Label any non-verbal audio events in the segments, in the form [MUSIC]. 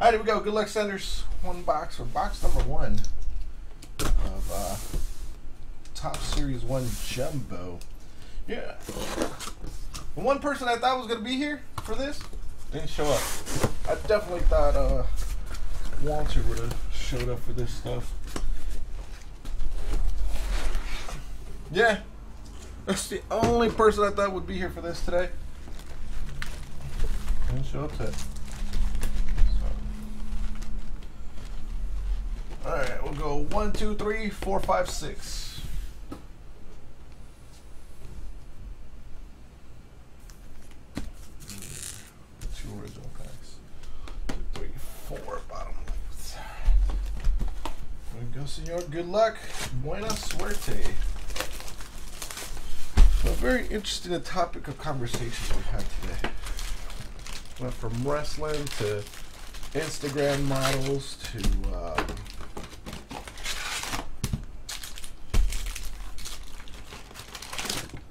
All right, here we go. Good luck, Senders. One box or box number one of uh, Topps Series 1 Jumbo. Yeah. The one person I thought was going to be here for this didn't show up. I definitely thought uh, Walter would have showed up for this stuff. Yeah. That's the only person I thought would be here for this today. Didn't show up today. So. Alright, we'll go one, two, three, four, five, six. Two original packs. Two, three, four bottom we go, senor. Good luck. Buena suerte. So very interesting topic of conversation we've had today. Went from wrestling to Instagram models to um,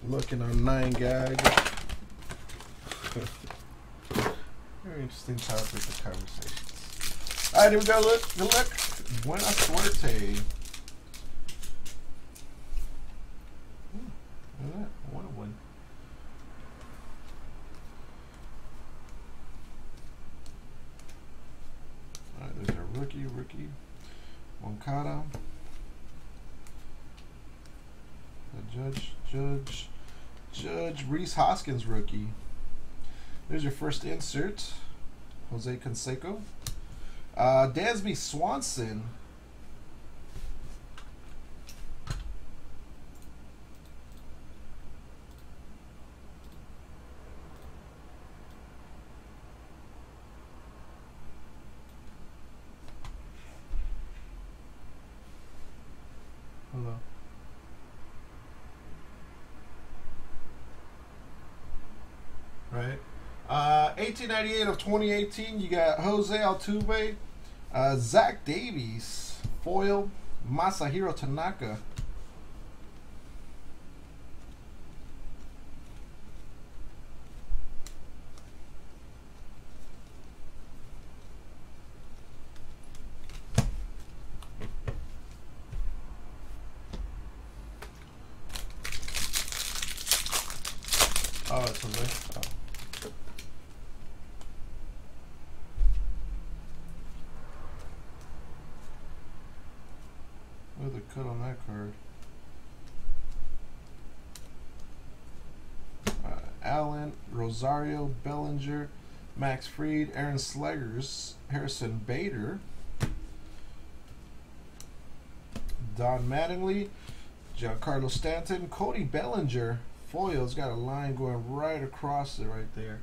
looking on nine gag. [LAUGHS] very interesting topic of conversations. Alright, here we go. Look, good luck. Buena suerte. Hmm, a win. Alright, there's a rookie, rookie. Moncada. A judge, judge, judge. Rhys Hoskins rookie. There's your first insert. Jose Canseco. Uh, Dansby Swanson. Hello. Right. Uh, 1898 of 2018, you got Jose Altuve, uh, Zach Davies, foil, Masahiro Tanaka. Oh, it's Jose. Oh. Cut on that card. Uh, Allen, Rosario, Bellinger, Max Fried, Aaron Slegers, Harrison Bader, Don Mattingly, Giancarlo Stanton, Cody Bellinger. Foil's got a line going right across it right there.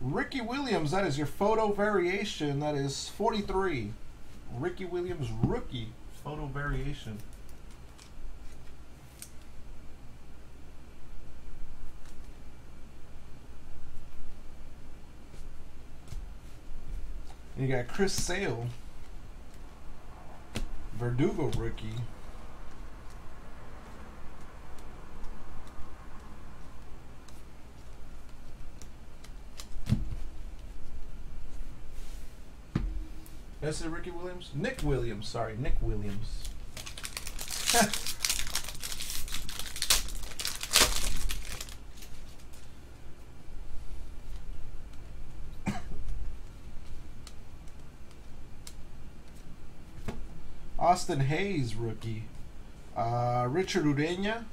Ricky Williams, that is your photo variation. That is 43. Ricky Williams rookie photo variation. And you got Chris Sale, Verdugo rookie. That's it, Ricky Williams? Nick Williams, sorry, Nick Williams. [LAUGHS] Austin Hays, rookie. Uh, Richard Urena.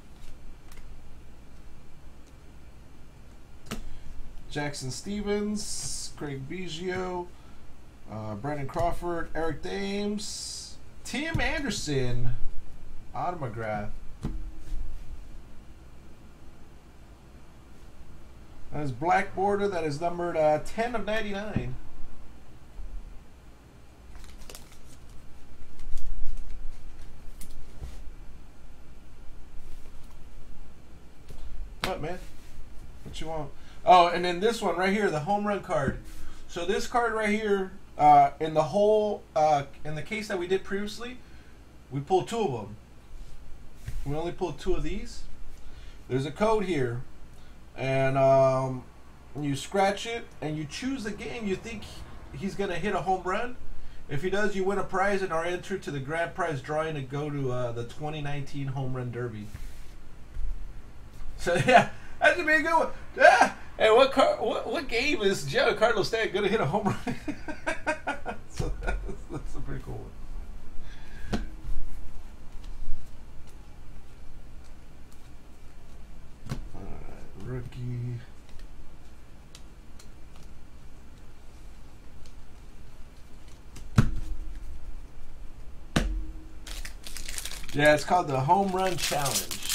Jackson Stephens, Craig Biggio, uh, Brandon Crawford, Eric Dames, Tim Anderson, autograph. That is black border. That is numbered uh, 10 of 99. What, man? What you want? Oh, and then this one right here, the home run card. So this card right here, uh, in the whole, uh, in the case that we did previously, we pulled two of them. We only pulled two of these. There's a code here, and um, you scratch it, and you choose the game you think he's gonna hit a home run. If he does, you win a prize and are entered to the grand prize drawing to go to uh, the 2019 Home Run Derby. So [LAUGHS] yeah, that's a big good one. Yeah. Hey, what car, what, what game is Giancarlo Stanton gonna hit a home run? [LAUGHS] so that's, that's a pretty cool one. All right, rookie. Yeah, it's called the Home Run Challenge.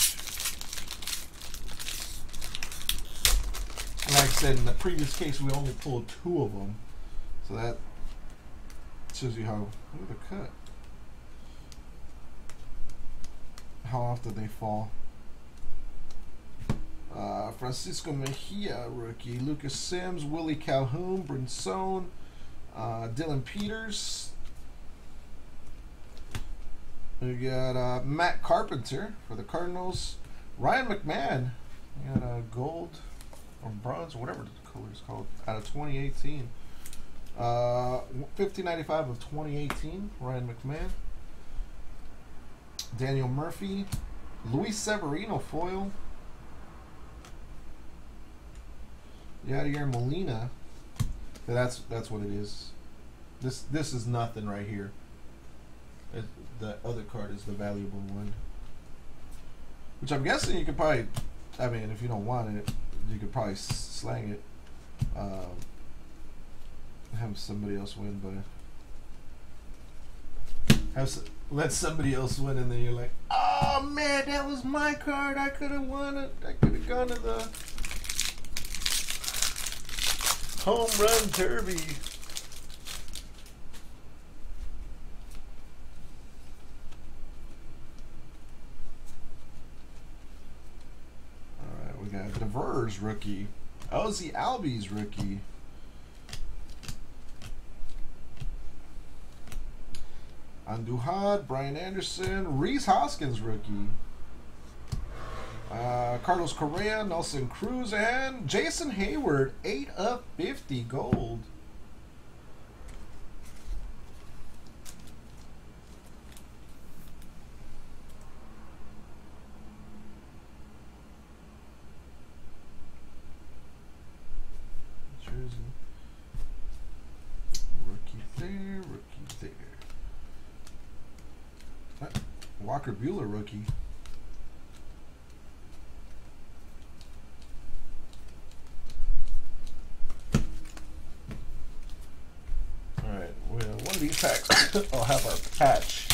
Like I said, in the previous case, we only pulled two of them. So that shows you how, look at the cut. How often they fall. Uh, Francisco Mejia, rookie. Lucas Sims, Willie Calhoun, Brinson, uh, Dillon Peters, we got uh, Matt Carpenter for the Cardinals. Ryan McMahon. We got a gold or bronze, whatever the color is called, out of 2018. Uh, 5095 of 2018. Ryan McMahon. Daniel Murphy. Luis Severino foil. Yadier Molina. That's that's what it is. This this is nothing right here. It, the other card is the valuable one. Which I'm guessing you could probably, I mean, if you don't want it, you could probably slang it. Um, have somebody else win, but have let somebody else win, and then you're like, oh man, that was my card. I could have won it. I could have gone to the home run derby. Rookie. Ozzie Albies rookie. Andujar, Brian Anderson, Rhys Hoskins rookie. Uh, Carlos Correa, Nelson Cruz, and Jason Heyward, 8 of 50 gold. Walker Buehler rookie. All right, well, one of these packs will have our patch.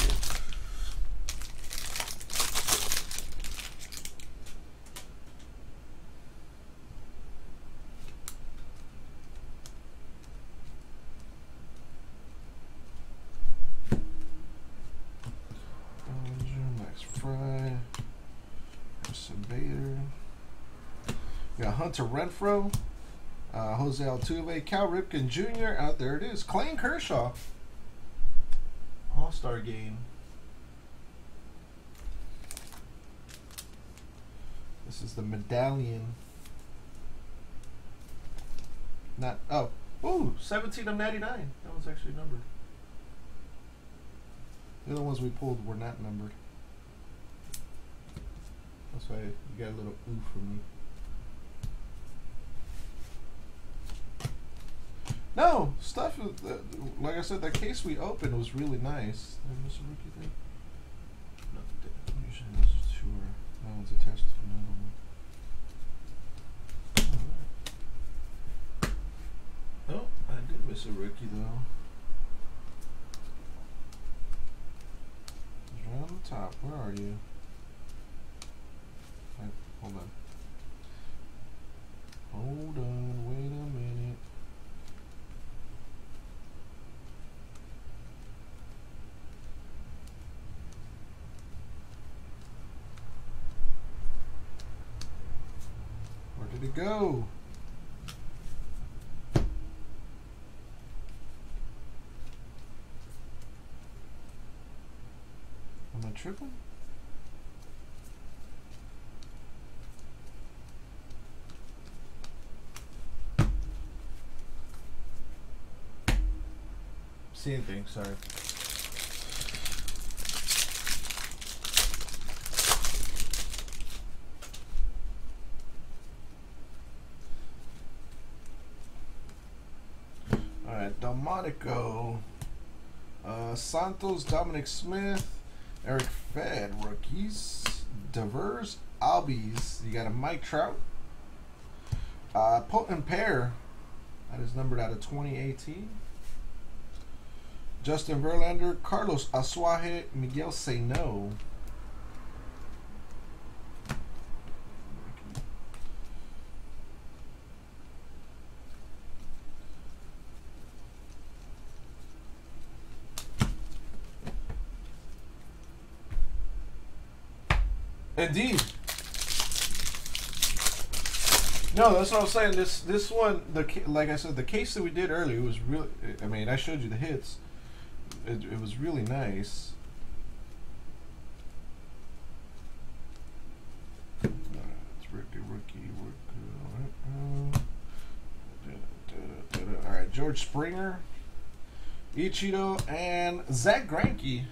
To Renfroe, uh, Jose Altuve, Cal Ripken Jr. Out there it is. Clayton Kershaw. All Star game. This is the medallion. Not oh ooh 17 of 99. That was actually numbered. The other ones we pulled were not numbered. That's why you got a little ooh from me. No, stuff. Like I said, that case we opened was really nice. I miss a rookie thing? No, usually this is or that one's attached to another one. Oh, I did miss a rookie though. Right on the top. Where are you? Right, hold on. Hold on, wait a go. Am I tripping? Seeing things, sorry. Delmonico, uh, Santos, Dominic Smith, Eric Fed, rookies, Devers, Albies. You got a Mike Trout, uh, Potent Pair. That is numbered out of 2018. Justin Verlander, Carlos Asuaje, Miguel Sano. Indeed. No, that's what I was saying. This this one, the like I said, the case that we did earlier was really. I mean, I showed you the hits. It, it was really nice. It's rookie, rookie, rookie. All right, George Springer, Ichiro, and Zack Greinke.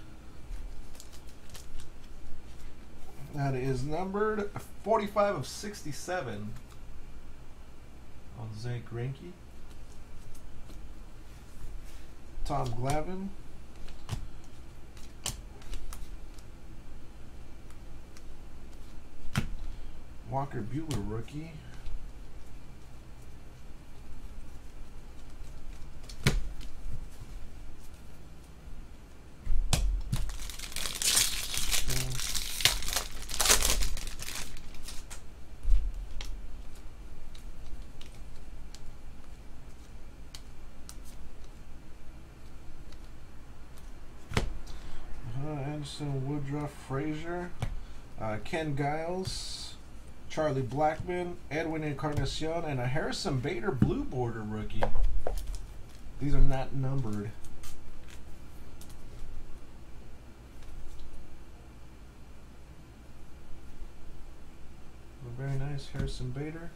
That is numbered 45 of 67 on Zack Greinke. Tom Glavine. Walker Buehler rookie. Anderson, Woodruff, Frazier, uh, Ken Giles, Charlie Blackmon, Edwin Encarnacion, and a Harrison Bader blue border rookie. These are not numbered. Very nice, Harrison Bader.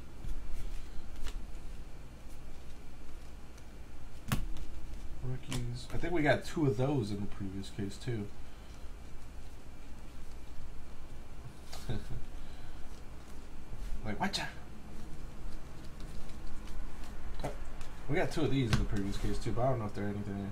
Rookies. I think we got two of those in the previous case too. like watcha. Uh, We got two of these in the previous case too, but I don't know if they're anything.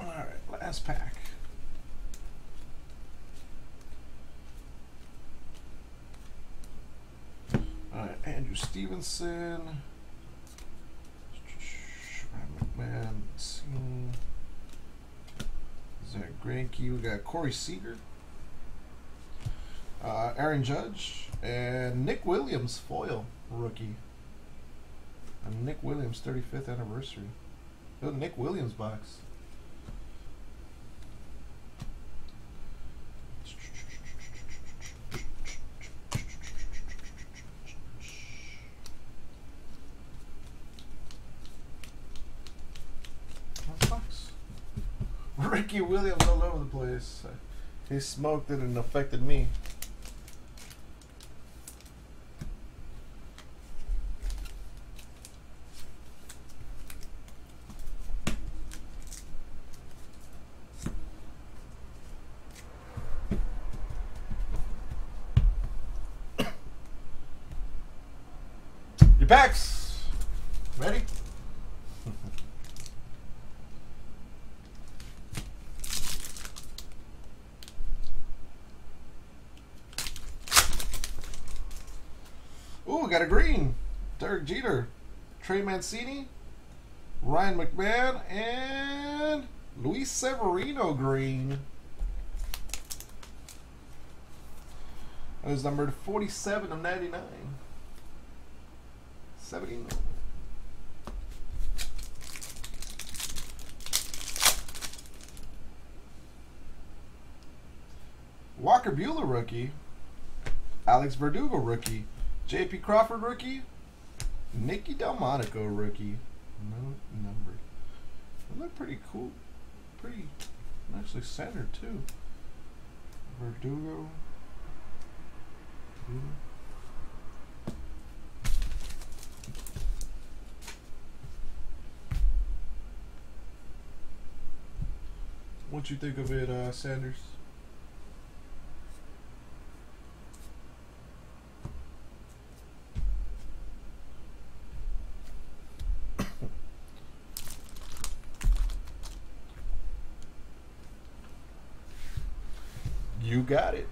All right, last pack. All right, Andrew Stevenson, Ryan McMahon, Scene, Zack Greinke. We got Corey Seager, uh, Aaron Judge, and Nick Williams foil rookie. A Nick Williams 35th anniversary. Nick Williams box. That sucks. Ricky Williams all over the place. He smoked it and affected me. Your packs. Ready? Ooh, we got a green. Derek Jeter, Trey Mancini, Ryan McMahon, and Luis Severino green. That is numbered 47 of 99. 79. Walker Buehler rookie. Alex Verdugo rookie. J.P. Crawford rookie. Nicky Delmonico rookie. No number. They look pretty cool. Pretty nicely centered too. Verdugo. Verdugo. What you think of it, uh, Sanders? You got it.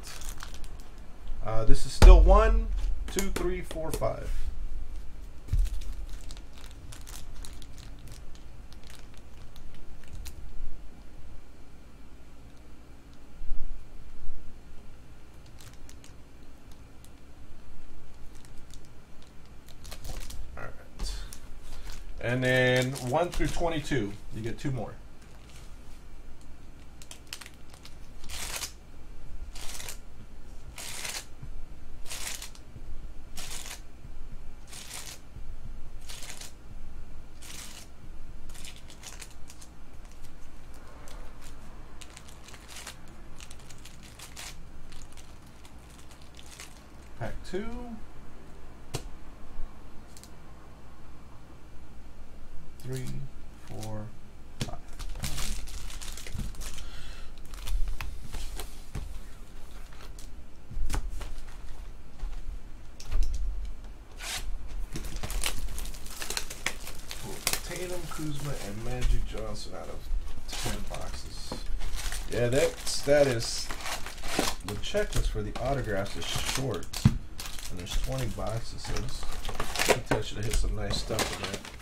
Uh, this is still one, two, three, four, five. And then 1 through 22, you get two more. Pack two. Three, four, five. Tatum, Kuzma, and Magic Johnson out of ten boxes. Yeah, that status, the checklist for the autographs is short, and there's 20 boxes. So I think I should have hit some nice stuff in there.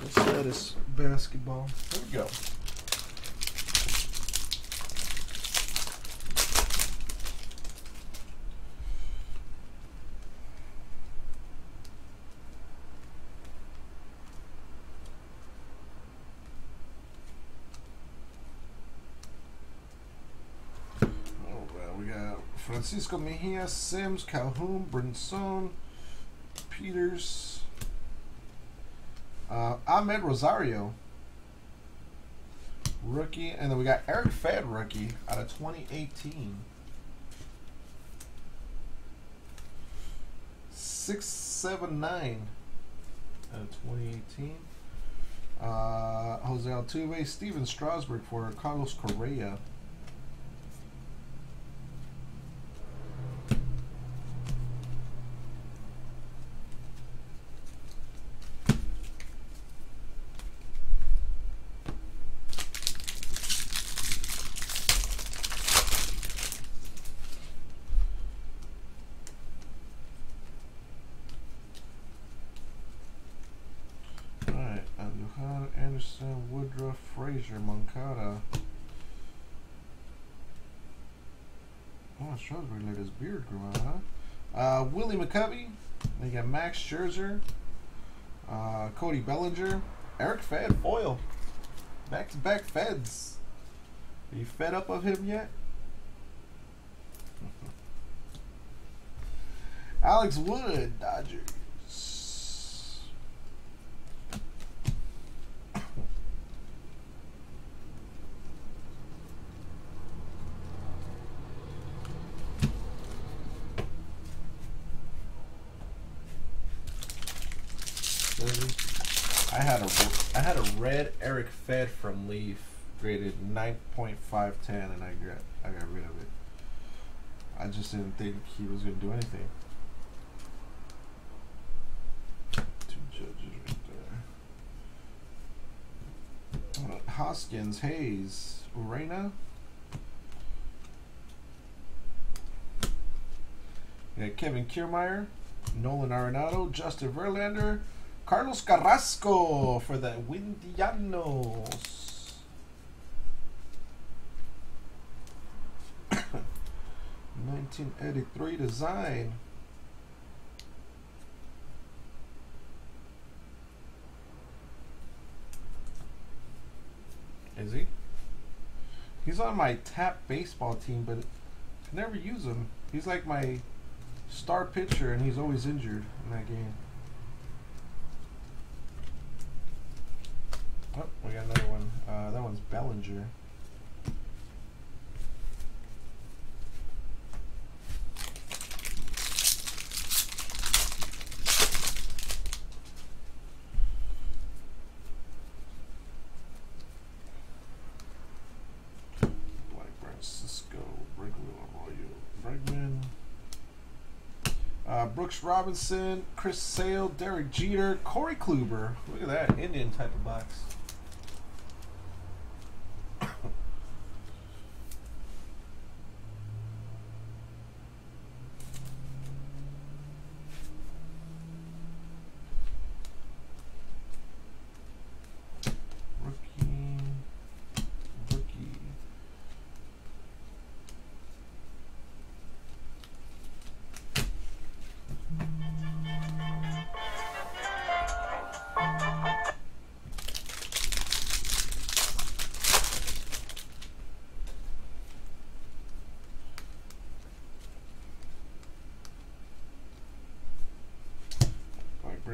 Let's let us basketball. There we go. Oh, well, we got Francisco Mejia, Sims, Calhoun, Brinson, Peters, uh, Amed Rosario, rookie, and then we got Eric Fed, rookie, out of 2018. Six seven nine out of 2018. Uh, Jose Altuve, Stephen Strasburg for Carlos Correa. Alright, Johan Anderson, Woodruff, Frazier, Moncada. Oh, Strasburg let his beard grow out, huh? Uh, Willie McCovey. Then you got Max Scherzer, uh, Cody Bellinger, Eric Fed, foil. Back to back Feds. Are you fed up of him yet? [LAUGHS] Alex Wood, Dodgers. I had a I had a red Eric Fed from Leaf graded 9.510 and I got I got rid of it. I just didn't think he was going to do anything. Two judges right there. Hoskins, Hays, Urena. Kevin Kiermaier, Nolan Arenado, Justin Verlander, Carlos Carrasco for the Windianos. [COUGHS] Nineteen eighty three design. Is he? He's on my tap baseball team, but I never use him. He's like my star pitcher, and he's always injured in that game. Oh, we got another one. One's Bellinger. Uh, Brooks Robinson, Chris Sale, Derek Jeter, Corey Kluber. Look at that Indian type of box.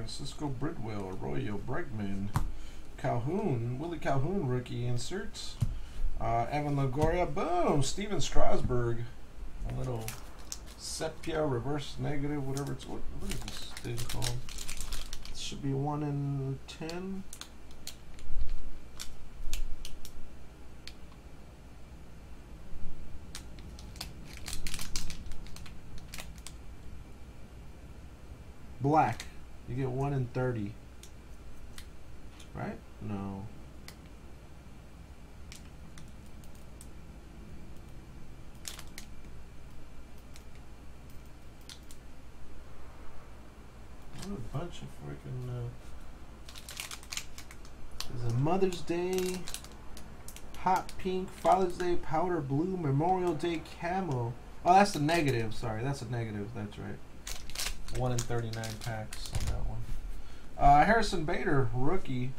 Francisco Bridwell, Arroyo, Bregman, Calhoun, Willie Calhoun rookie inserts. Uh, Evan Longoria, boom, Stephen Strasburg. A little sepia reverse negative, whatever it's what, what is this thing called? It should be one in ten. Black. You get one in thirty. Right? No. What a bunch of freaking. Uh, there's a Mother's Day, hot pink, Father's Day, powder blue, Memorial Day camo. Oh, that's the negative. Sorry, that's a negative. That's right. One in thirty-nine packs. Uh, Harrison Bader, rookie.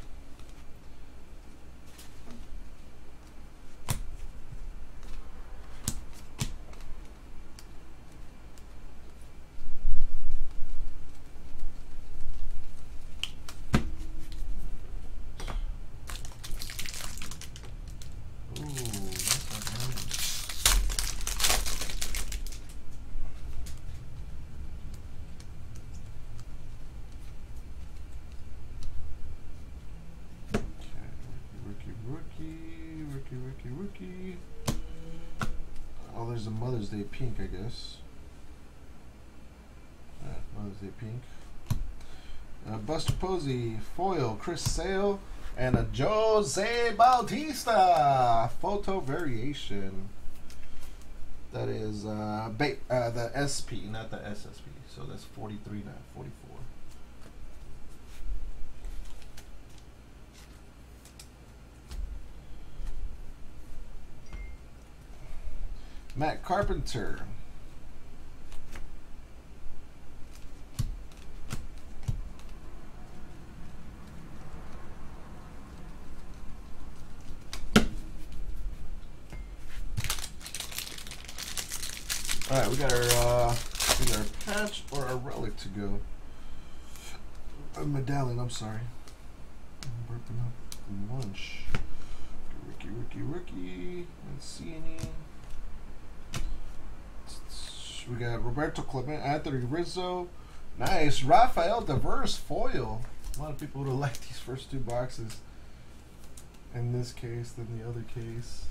Ooh, that's not nice. Okay, rookie, rookie, rookie, rookie, rookie. Oh, there's a Mother's Day pink, I guess. Yeah, Mother's Day pink. Uh, Buster Posey, foil, Chris Sale, and a Jose Bautista photo variation. That is uh, ba- uh, the SP, not the SSP. So that's 43, not 44. Matt Carpenter. All right, we got our uh, we got our patch or our relic to go. A medallion. I'm sorry. I'm burping up lunch. Rookie, rookie, rookie. Let's see any. We got Roberto Clement, Anthony Rizzo. Nice. Rafael Devers foil. A lot of people would have [LAUGHS] liked these first two boxes in this case than the other case.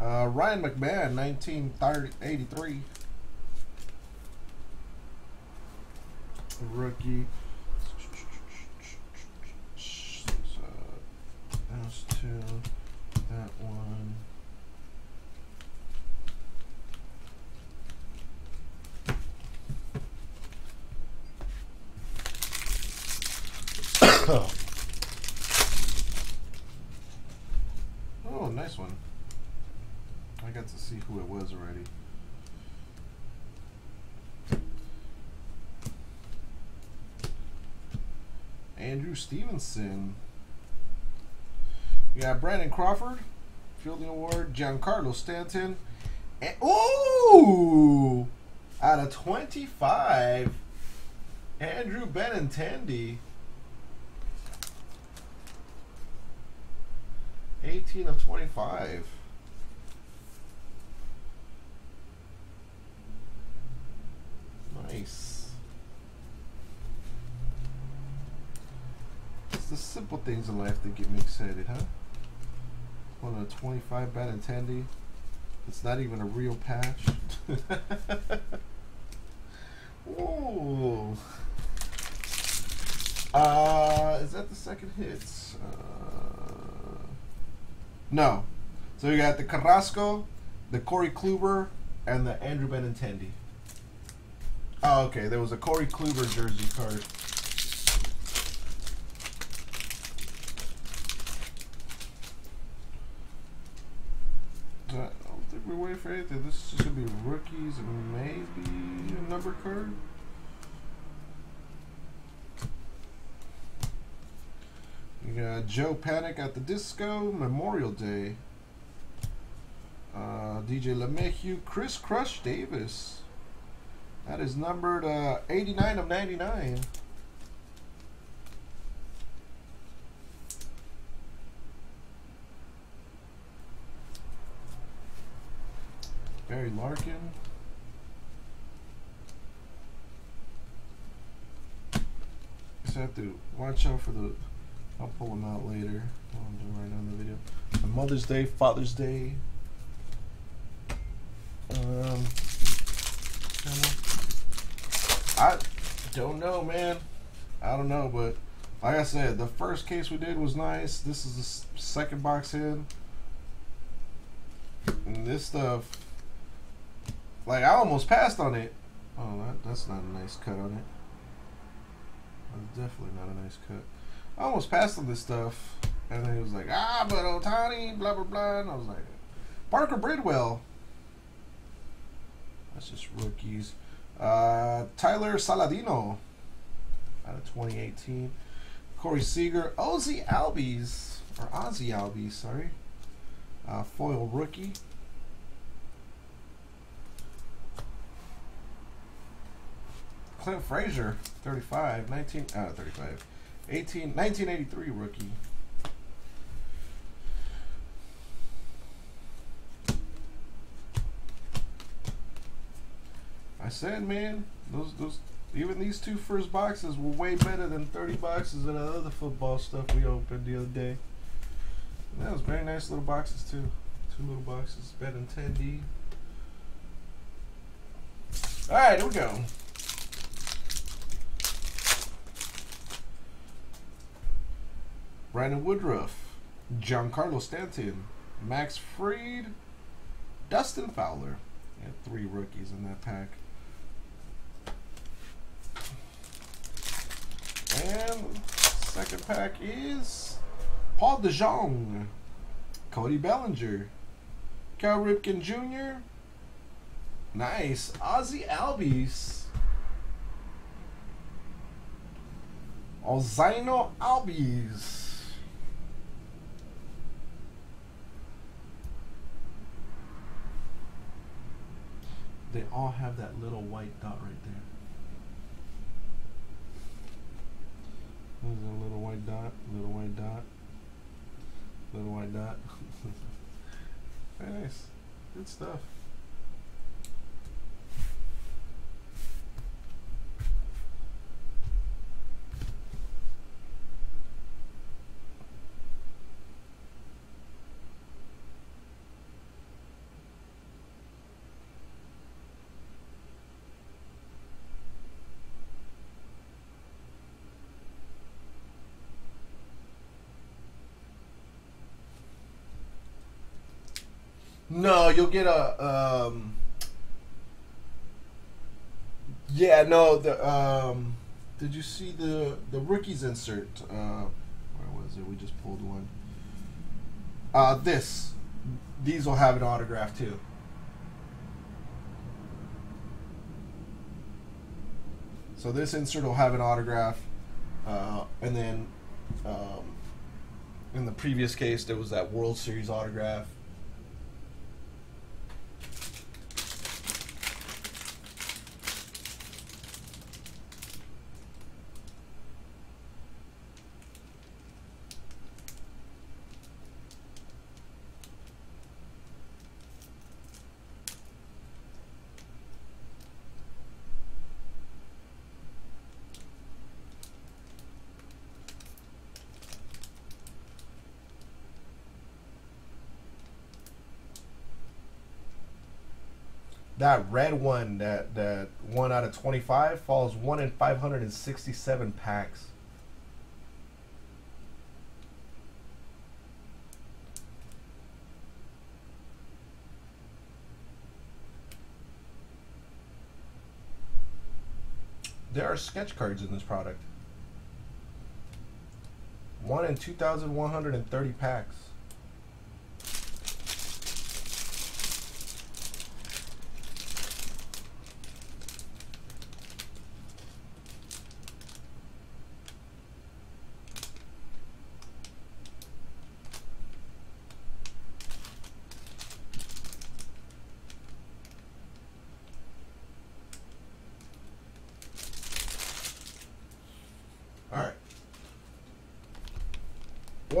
Uh, Ryan McMahon, 1983. Rookie. That one. [COUGHS] oh, nice one. I got to see who it was already. Andrew Stevenson. We got Brandon Crawford, Fielding Award, Giancarlo Stanton. And, ooh! Out of 25, Andrew Benintendi. 18 of 25. Nice. It's the simple things in life that get me excited, huh? Of the 25 Benintendi. It's not even a real patch. [LAUGHS] Ooh. Uh, is that the second hit? Uh, no. So you got the Carrasco, the Corey Kluber, and the Andrew Benintendi. Oh, okay. There was a Corey Kluber jersey card. I don't for anything. This gonna be rookies maybe a number card. You got Joe Panic at the Disco Memorial Day. Uh, DJ LeMahieu, Chris Crush Davis. That is numbered uh, 89 of 99. Barry Larkin. Just have to watch out for the. I'll pull them out later. I'm doing right now in the video. The Mother's Day, Father's Day. Um, I don't know, man. I don't know, but like I said, the first case we did was nice. This is the second box in. And this stuff, like I almost passed on it. Oh, that, that's not a nice cut on it. That's definitely not a nice cut. I almost passed on this stuff, and then he was like, ah, but Ohtani, blah blah blah, and I was like, Parker Bridwell. That's just rookies. Uh, Tyler Saladino out of 2018. Corey Seager, Ozzie Albies, or Ozzie Albies, sorry. Uh, foil rookie. Clint Frazier, 35, 19, uh, 35, 18, 1983 rookie. I said, man, those those even these two first boxes were way better than 30 boxes of the other football stuff we opened the other day. And that was very nice little boxes too. Two little boxes, Benintendi. All right, here we go. Brandon Woodruff, Giancarlo Stanton, Max Fried, Dustin Fowler. And three rookies in that pack. And second pack is Paul DeJong, Cody Bellinger, Cal Ripken Jr. Nice. Ozzie Albies. Ozino Albies. They all have that little white dot right there. There's a little white dot, little white dot, little white dot. [LAUGHS] Very nice. Good stuff. No, you'll get a. Um, yeah, no. The um, did you see the the rookies insert? Uh, where was it? We just pulled one. Uh, this. These will have an autograph too. So this insert will have an autograph, uh, and then um, in the previous case there was that World Series autograph. That red one that that one out of 25 falls one in 567 packs. There are sketch cards in this product. One in 2,130 packs. All right.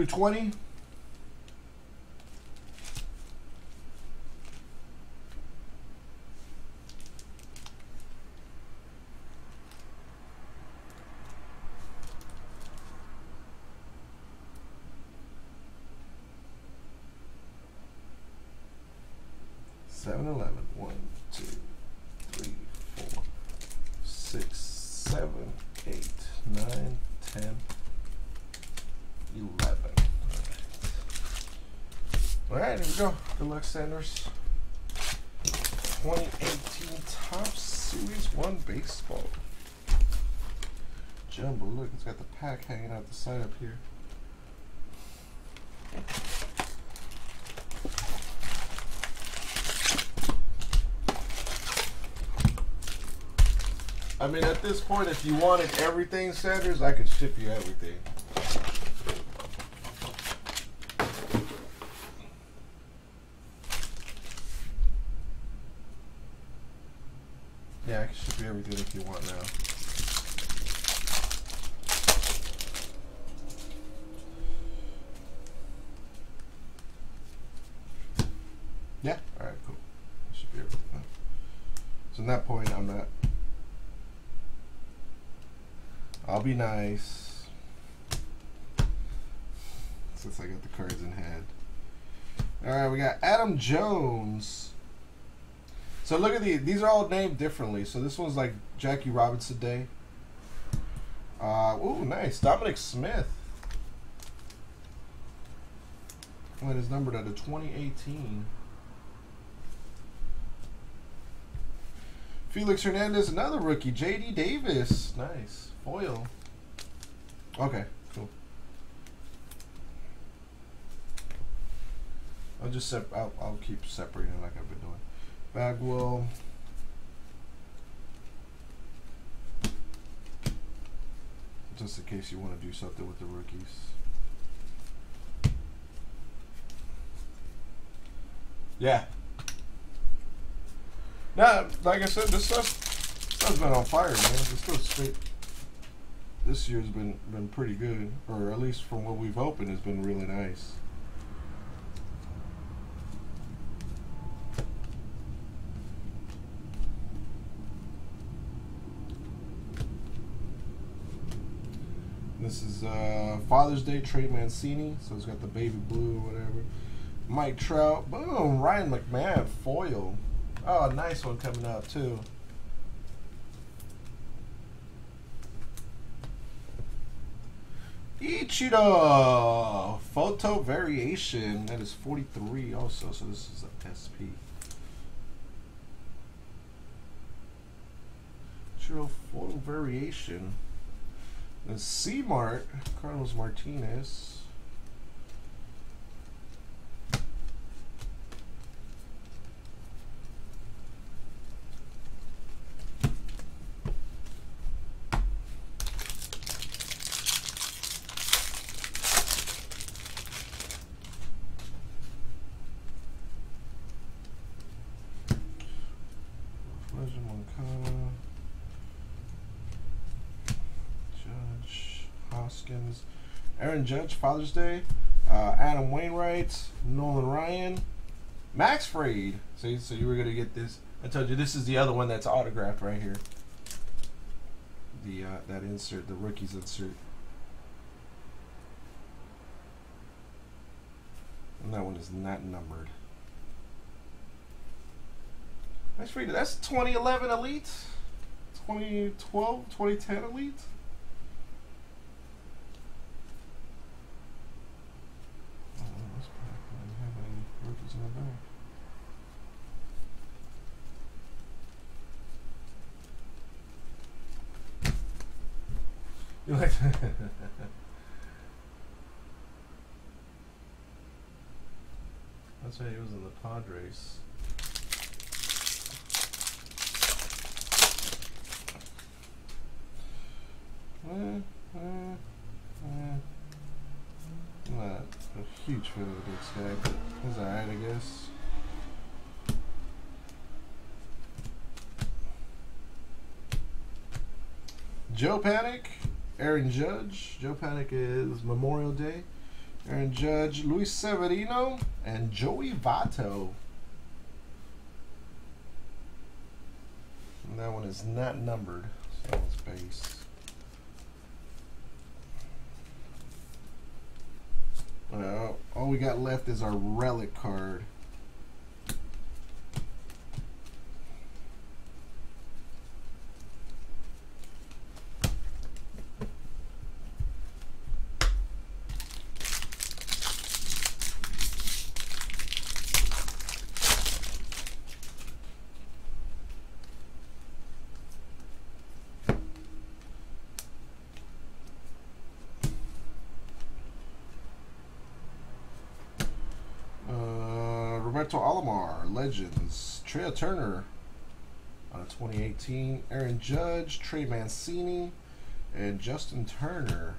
through 20. Good Sanders. 2018 Topps Series 1 Baseball. Jumbo, look, it's got the pack hanging out the side up here. I mean, at this point, if you wanted everything, Sanders, I could ship you everything. Yeah, I can ship you everything if you want now. Yeah. All right. Cool. Should be everything. So, at that point, I'm not. I'll be nice. Since I got the cards in hand. Alright, we got Adam Jones. So look at these. These are all named differently. So this one's like Jackie Robinson Day. Uh, ooh, nice. Dominic Smith. And is numbered out of 2018. Felix Hernandez, another rookie. JD Davis. Nice. Foil. Okay, cool. I'll just sep- I'll, I'll keep separating like I've been doing. Bagwell. Just in case you want to do something with the rookies. Yeah. Now, like I said, this stuff, stuff's been on fire, man. This stuff's straight. This year's been been pretty good, or at least from what we've opened, has been really nice. This is uh, Father's Day Trey Mancini, so it's got the baby blue or whatever. Mike Trout, boom. Ryan McMahon foil. Oh, nice one coming out too. Ichiro photo variation. That is 43 also, so this is a SP. Ichiro photo variation. The C Mart, Carlos Martinez. Moncada. Hoskins, Aaron Judge, Father's Day, uh, Adam Wainwright, Nolan Ryan, Max Fried. See, so you were gonna get this. I told you this is the other one that's autographed right here. The uh, that insert, the rookies insert. And that one is not numbered. Max Fried, that's 2011 Elite, 2012, 2010 Elite. Oh, this pack doesn't have any rookies in the back. Like That's why he was in the Padres. Eh, eh, eh. Not a huge fan of this guy, but he's alright, I guess. Joe Panik, Aaron Judge. Joe Panik is Memorial Day. Aaron Judge, Luis Severino, and Joey Votto. And that one is not numbered, so it's base. Well, all we got left is our relic card. Uh, Roberto Alomar, Legends. Trea Turner, out of 2018. Aaron Judge, Trey Mancini, and Justin Turner.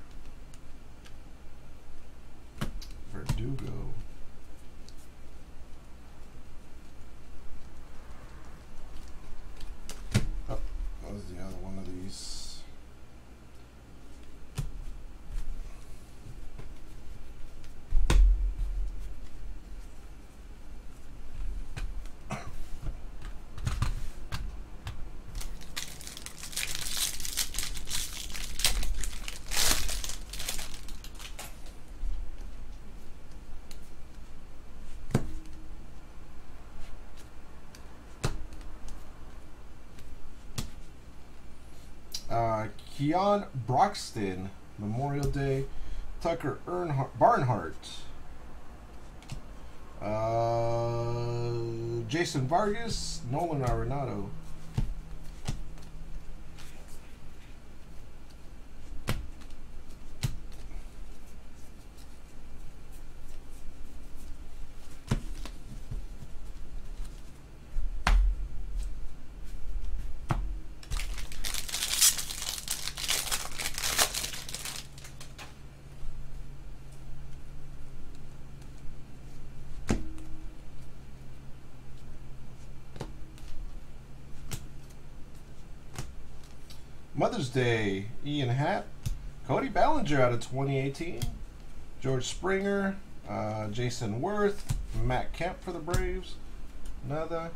Verdugo. Oh, that was the other one of these. Keon Broxton, Memorial Day. Tucker Earnhardt, Barnhart. Uh, Jason Vargas, Nolan Arenado. Mother's Day, Ian Happ, Cody Bellinger out of 2018, George Springer, uh, Jayson Werth, Matt Kemp for the Braves, another.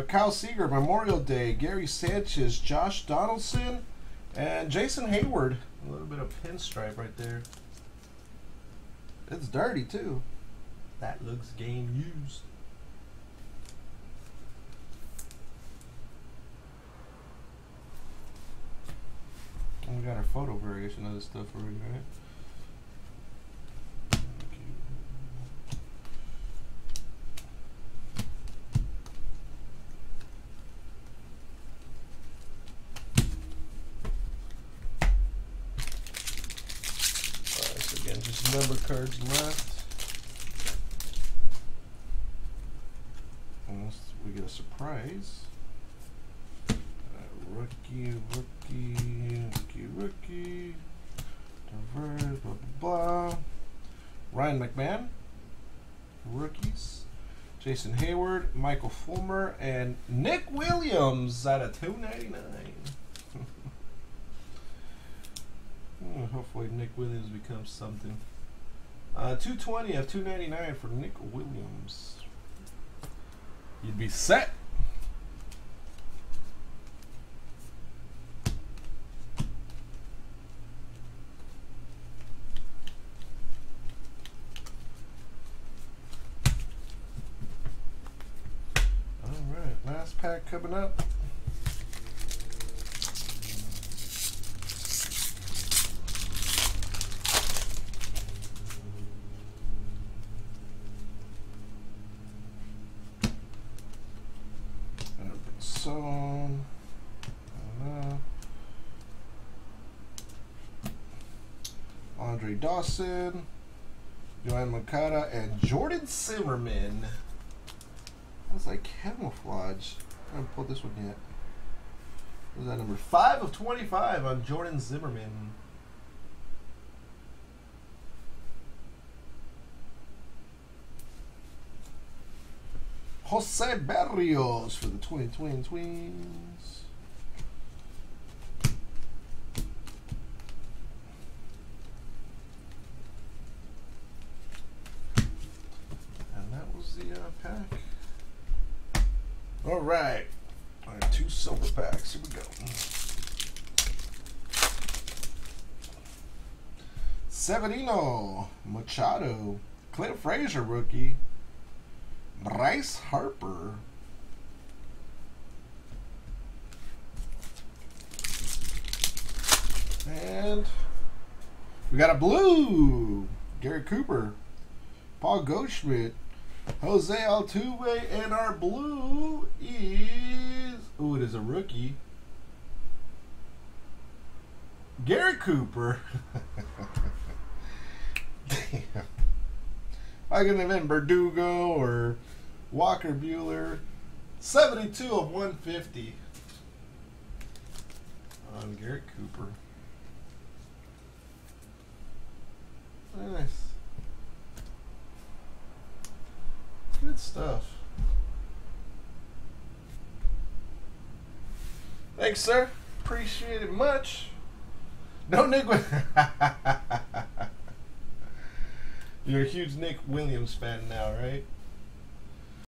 Uh, Kyle Seager, Memorial Day, Gary Sanchez, Josh Donaldson, and Jason Heyward. A little bit of pinstripe right there. It's dirty too. That looks game used. We got our photo variation of this stuff already, right? Again, just number cards left. Unless we get a surprise. Uh, rookie, rookie, rookie, rookie. Diverse, blah, blah, blah. McMahon. Rookies. Jason Heyward, Michael Fulmer, and Nick Williams out of 299. [LAUGHS] Hmm, hopefully Nick Williams becomes something. Uh, 220 of 299 for Nick Williams. You'd be set. All right, last pack coming up. Uh, Andre Dawson, Yoan Moncada, and Jordan Zimmermann. That's like camouflage. I haven't pulled this one yet. Was that number? 5 of 25 on Jordan Zimmermann. Jose Berrios for the Twin Twin Twins. And that was the uh, pack. All right. All right, two silver packs. Here we go. Severino, Machado, Clint Frazier rookie, Bryce Harper. And we got a blue. Gary Cooper. Paul Goldschmidt. Jose Altuve. And our blue is. Oh, it is a rookie. Gary Cooper. [LAUGHS] Damn. I could have been or Walker Buehler. 72 of 150 on Garrett Cooper. Nice. Good stuff. Thanks, sir. Appreciate it much. No Nick. [LAUGHS] You're a huge Nick Williams fan now, right?